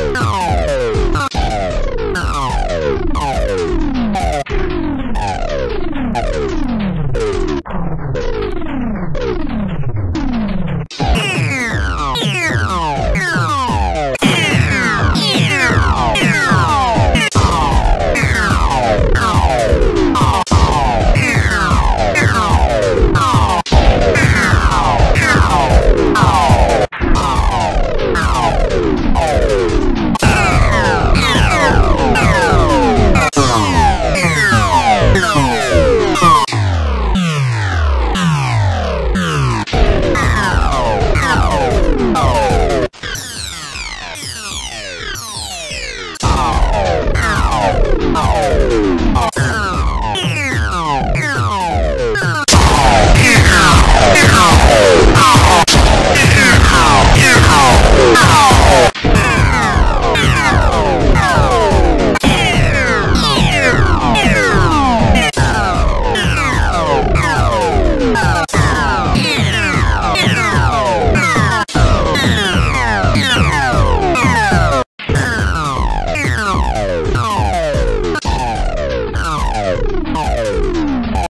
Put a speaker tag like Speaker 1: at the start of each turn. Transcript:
Speaker 1: Oh.